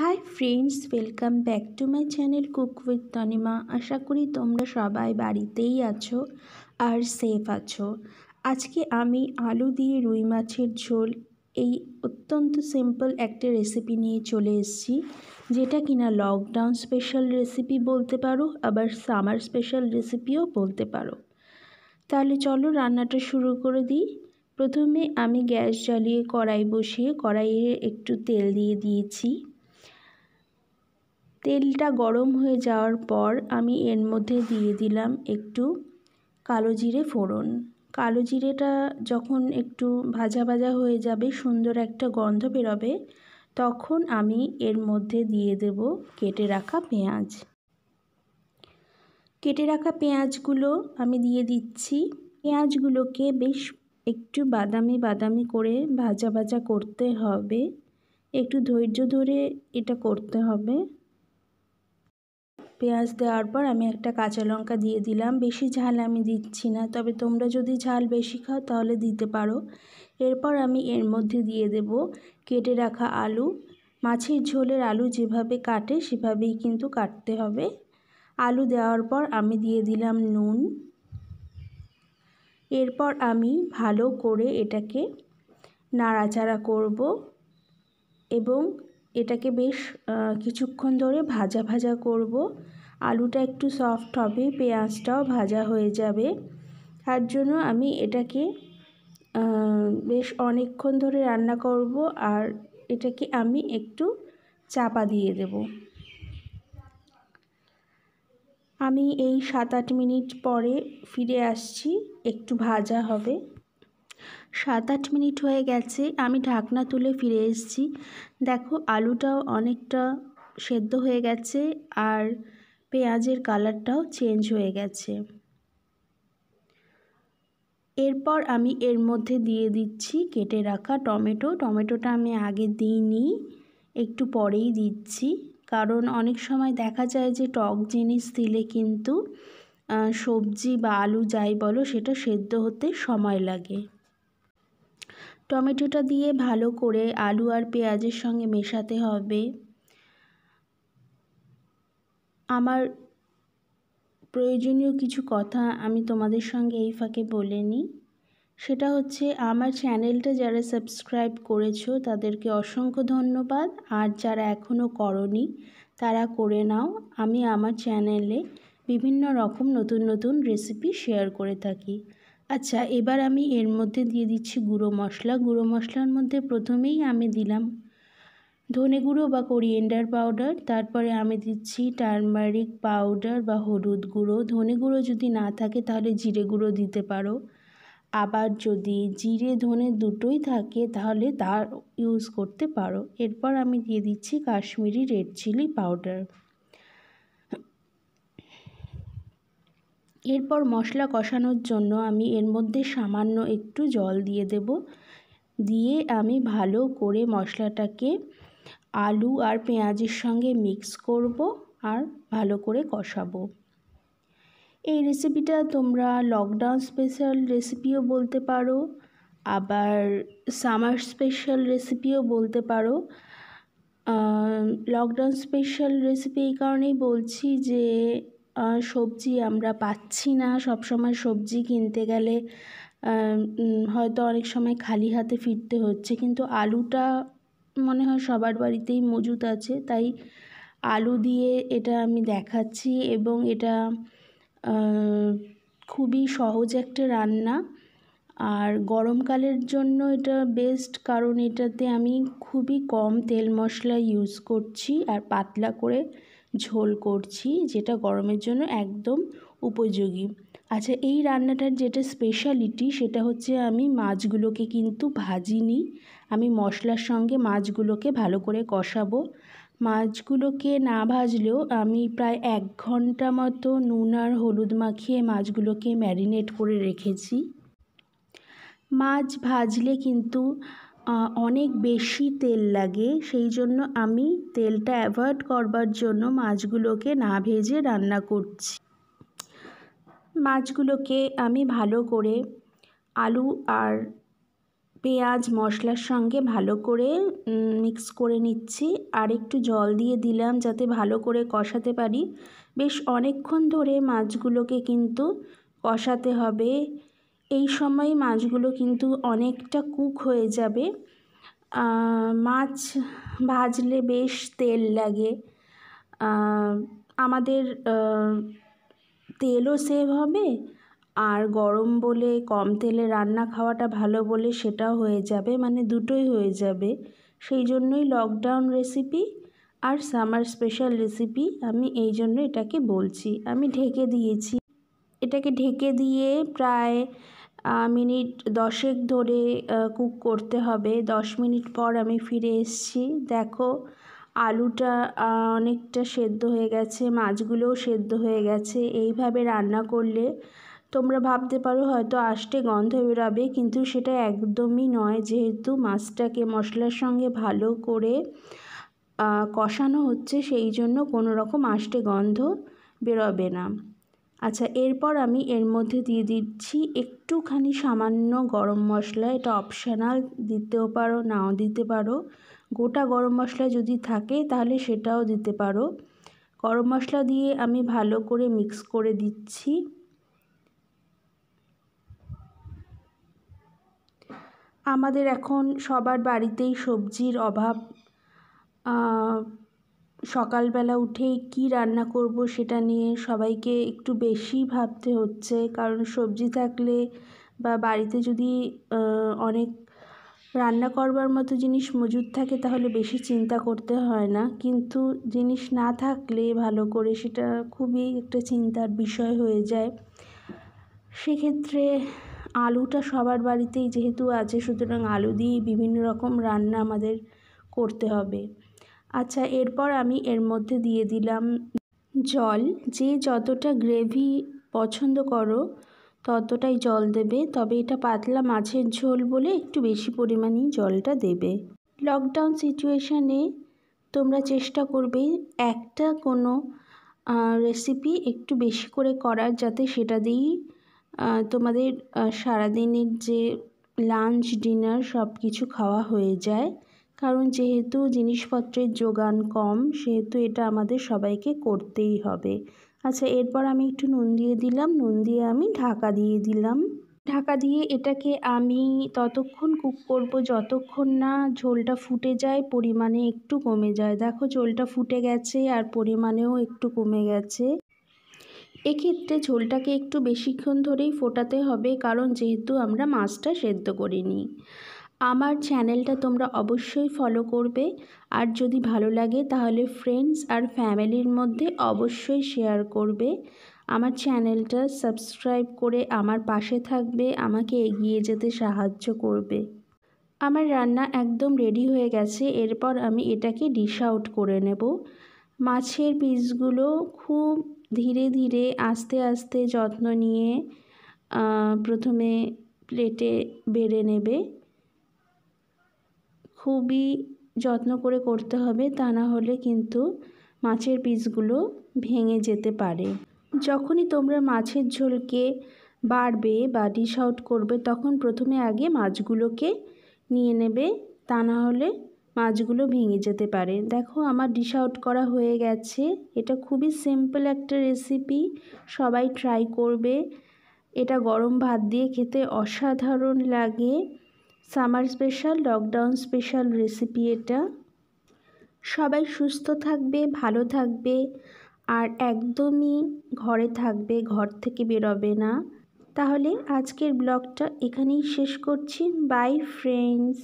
Hi friends welcome back to my channel cook with Tanima আশা করি তোমরা সবাই বাড়িতেই আছো আর সেফ আছো। আজকে আমি আলু দিয়ে রুই মাছের ঝোল, এই অত্যন্ত সিম্পল একটা রেসিপি নিয়ে চলে এসেছি, যেটা কিনা লকডাউন স্পেশাল রেসিপি বলতে পারো, আবার সামার স্পেশাল রেসিপিও বলতে পারো। তাহলে চলো রান্নাটা শুরু করে দিই। প্রথমে আমি গ্যাস জ্বালিয়ে কড়াই বসিয়ে কড়াইয়ে একটু তেল দিয়ে দিয়েছি। তেলটা গরম হয়ে যাওয়ার পর আমি এর মধ্যে দিয়ে দিলাম একটু কালো জিরে ফোড়ন। কালো জিরেটা যখন একটু ভাজা ভাজা হয়ে যাবে, সুন্দর একটা গন্ধ বেরোবে, তখন আমি এর মধ্যে দিয়ে দেব কেটে রাখা পেঁয়াজ। কেটে রাখা পেঁয়াজগুলো আমি দিয়ে দিচ্ছি। পেঁয়াজগুলোকে বেশ একটু বাদামি বাদামি করে ভাজা ভাজা করতে হবে। একটু ধৈর্য ধরে এটা করতে হবে। পেঁয়াজ দেওয়ার পর আমি একটা কাঁচা লঙ্কা দিয়ে দিলাম। বেশি ঝাল আমি দিচ্ছি না, তবে তোমরা যদি ঝাল বেশি খাও তাহলে দিতে পারো। এরপর আমি এর মধ্যে দিয়ে দেব কেটে রাখা আলু। মাছের ঝোলের আলু যেভাবে কাটে সেভাবেই কিন্তু কাটতে হবে। আলু দেওয়ার পর আমি দিয়ে দিলাম নুন। এরপর আমি ভালো করে এটাকে নাড়াচাড়া করব এবং এটাকে বেশ কিছুক্ষণ ধরে ভাজা ভাজা করব। আলুটা একটু সফট হবে, পেঁয়াজটাও ভাজা হয়ে যাবে। তার জন্য আমি এটাকে বেশ অনেকক্ষণ ধরে রান্না করব আর এটাকে আমি একটু চাপা দিয়ে দেব। আমি এই সাত আট মিনিট পরে ফিরে আসছি, একটু ভাজা হবে। সাত আট মিনিট হয়ে গেছে, আমি ঢাকনা তুলে ফিরে এসেছি। দেখো, আলুটাও অনেকটা সেদ্ধ হয়ে গেছে আর পেঁয়াজের কালারটাও চেঞ্জ হয়ে গেছে। এরপর আমি এর মধ্যে দিয়ে দিচ্ছি কেটে রাখা টমেটো। টমেটোটা আমি আগে দিইনি, একটু পরেই দিচ্ছি। কারণ অনেক সময় দেখা যায় যে টক জিনিস দিলে কিন্তু সবজি বা আলু যাই বলো সেটা সেদ্ধ হতে সময় লাগে। টমেটোটা দিয়ে ভালো করে আলু আর পেঁয়াজের সঙ্গে মেশাতে হবে। আমার প্রয়োজনীয় কিছু কথা আমি তোমাদের সঙ্গে এই ফাঁকে বলে নিই। সেটা হচ্ছে, আমার চ্যানেলটা যারা সাবস্ক্রাইব করেছ, তাদেরকে অসংখ্য ধন্যবাদ। আর যারা এখনও করনি, তারা করে নাও। আমি আমার চ্যানেলে বিভিন্ন রকম নতুন নতুন রেসিপি শেয়ার করে থাকি। আচ্ছা এবার আমি এর মধ্যে দিয়ে দিচ্ছি গুঁড়ো মশলা। গুঁড়ো মশলার মধ্যে প্রথমেই আমি দিলাম ধনে গুঁড়ো বা কোরিয়েন্ডার পাউডার, তারপরে আমি দিচ্ছি টারমারিক পাউডার বা হলুদ গুঁড়ো। ধনে গুঁড়ো যদি না থাকে তাহলে জিরে গুঁড়ো দিতে পারো। আবার যদি জিরে ধনে দুটোই থাকে তাহলে তার ইউজ করতে পারো। এরপর আমি দিয়ে দিচ্ছি কাশ্মীরি রেড চিলি পাউডার। এরপর মশলা কষানোর জন্য আমি এর মধ্যে সামান্য একটু জল দিয়ে দেব। দিয়ে আমি ভালো করে মশলাটাকে আলু আর পেঁয়াজের সঙ্গে মিক্স করব আর ভালো করে কষাবো। এই রেসিপিটা তোমরা লকডাউন স্পেশাল রেসিপিও বলতে পারো, আবার সামার স্পেশাল রেসিপিও বলতে পারো। লকডাউন স্পেশাল রেসিপি এই কারণেই বলছি যে সবজি আমরা পাচ্ছি না। সব সময় সবজি কিনতে গেলে হয়তো অনেক সময় খালি হাতে ফিরতে হচ্ছে। কিন্তু আলুটা মনে হয় সবার বাড়িতেই মজুত আছে, তাই আলু দিয়ে এটা আমি দেখাচ্ছি এবং এটা খুবই সহজ একটা রান্না। আর গরমকালের জন্য এটা বেস্ট কারণ এটাতে আমি খুবই কম তেল মশলা ইউজ করছি আর পাতলা করে ঝোল করছি, যেটা গরমের জন্য একদম উপযোগী। আচ্ছা এই রান্নাটার যেটা স্পেশালিটি সেটা হচ্ছে আমি মাছগুলোকে কিন্তু ভাজিনি। আমি মশলার সঙ্গে মাছগুলোকে ভালো করে কষাবো। মাছগুলোকে না ভাজলেও আমি প্রায় এক ঘণ্টা মতো নুন আর হলুদ মাখিয়ে মাছগুলোকে ম্যারিনেট করে রেখেছি। মাছ ভাজলে কিন্তু অনেক বেশি তেল লাগে। সেই জন্য আমি তেলটা অ্যাভয়েড করবার জন্য মাছগুলোকে না ভেজে রান্না করছি। মাছগুলোকে আমি ভালো করে আলু আর পেঁয়াজ মশলার সঙ্গে ভালো করে মিক্স করে নিচ্ছি। আর একটু জল দিয়ে দিলাম যাতে ভালো করে কষাতে পারি। বেশ অনেকক্ষণ ধরে মাছগুলোকে কিন্তু কষাতে হবে। এই সময় মাছগুলো কিন্তু অনেকটা কুক হয়ে যাবে। মাছ ভাজলে বেশ তেল লাগে। আমাদের তেলও সেভ হবে, আর গরম বলে কম তেলে রান্না খাওয়াটা ভালো বলে সেটাও হয়ে যাবে মানে দুটোই হয়ে যাবে। সেই জন্যই লকডাউন রেসিপি আর সামার স্পেশাল রেসিপি আমি এই জন্য এটাকে বলছি। আমি ঢেকে দিয়েছি। এটাকে ঢেকে দিয়ে প্রায় মিনিট দশেক ধরে কুক করতে হবে। দশ মিনিট পর আমি ফিরে এসেছি। দেখো আলুটা অনেকটা সেদ্ধ হয়ে গেছে, মাছগুলোও সেদ্ধ হয়ে গেছে। এইভাবে রান্না করলে তোমরা ভাবতে পারো হয়তো আষ্টে গন্ধ বেরোবে, কিন্তু সেটা একদমই নয়। যেহেতু মাছটাকে মশলার সঙ্গে ভালো করে কষানো হচ্ছে, সেই জন্য কোনো রকম আষ্টে গন্ধ বেরোবে না। আচ্ছা এরপর আমি এর মধ্যে দিয়ে দিচ্ছি একটুখানি সামান্য গরম মশলা। এটা অপশানাল দিতেও পারো, নাও দিতে পারো। গোটা গরম মশলা যদি থাকে তাহলে সেটাও দিতে পারো। গরম মশলা দিয়ে আমি ভালো করে মিক্স করে দিচ্ছি। আমাদের এখন সবার বাড়িতেই সবজির অভাব। সকালবেলা উঠেই কী রান্না করব সেটা নিয়ে সবাইকে একটু বেশি ভাবতে হচ্ছে। কারণ সবজি থাকলে বা বাড়িতে যদি অনেক রান্না করবার মতো জিনিস মজুদ থাকে তাহলে বেশি চিন্তা করতে হয় না। কিন্তু জিনিস না থাকলে ভালো করে সেটা খুবই একটা চিন্তার বিষয় হয়ে যায়। সেক্ষেত্রে আলুটা সবার বাড়িতেই যেহেতু আছে, সুতরাং আলু দিয়েই বিভিন্ন রকম রান্না আমাদের করতে হবে। আচ্ছা এরপর আমি এর মধ্যে দিয়ে দিলাম জল। যে যতটা গ্রেভি পছন্দ করো ততটাই জল দেবে, তবে এটা পাতলা মাছের ঝোল বলে একটু বেশি পরিমাণেই জলটা দেবে। লকডাউন সিচুয়েশানে তোমরা চেষ্টা করবে একটা কোনো রেসিপি একটু বেশি করে করার যাতে সেটা দিয়েই তোমাদের সারাদিনের যে লাঞ্চ ডিনার সব কিছু খাওয়া হয়ে যায়। কারণ যেহেতু জিনিসপত্রের যোগান কম, সেহেতু এটা আমাদের সবাইকে করতেই হবে। আচ্ছা এরপর আমি একটু নুন দিয়ে দিলাম। নুন দিয়ে আমি ঢাকা দিয়ে দিলাম। ঢাকা দিয়ে এটাকে আমি ততক্ষণ কুক করব যতক্ষণ না ঝোলটা ফুটে যায়, পরিমাণে একটু কমে যায়। দেখো, ঝোলটা ফুটে গেছে আর পরিমাণেও একটু কমে গেছে। এক্ষেত্রে ঝোলটাকে একটু বেশিক্ষণ ধরেই ফোটাতে হবে, কারণ যেহেতু আমরা মাছটা সেদ্ধ করিনি। আমার চ্যানেলটা তোমরা অবশ্যই ফলো করবে। আর যদি ভালো লাগে, তাহলে ফ্রেন্ডস আর ফ্যামিলির মধ্যে অবশ্যই শেয়ার করবে। আমার চ্যানেলটা সাবস্ক্রাইব করে আমার পাশে থাকবে, আমাকে এগিয়ে যেতে সাহায্য করবে। আমার রান্না একদম রেডি হয়ে গেছে, এরপর আমি এটাকে ডিশ আউট করে নেব। মাছের পিসগুলো খুব ধীরে ধীরে, আস্তে আস্তে যত্ন নিয়ে প্রথমে প্লেটে বেড়ে নেবে। খুবই যত্ন করে করতে হবে, তা না হলে কিন্তু মাছের পিসগুলো ভেঙে যেতে পারে। যখনই তোমরা মাছের ঝোলকে বাড়বে বা ডিশ আউট করবে, তখন প্রথমে আগে মাছগুলোকে নিয়ে নেবে, তা না হলে মাছগুলো ভেঙে যেতে পারে। দেখো, আমার ডিশ আউট করা হয়ে গেছে। এটা খুবই সিম্পল একটা রেসিপি সবাই ট্রাই করবে। এটা গরম ভাত দিয়ে খেতে অসাধারণ লাগে। Summer special, lockdown special recipe এটা। সবাই সুস্থ থাকবে, ভালো থাকবে, আর একদমই ঘরে থাকবে, ঘর থেকে বেরোবে না। তাহলে আজকের ব্লগটা এখানেই শেষ করছি। By friends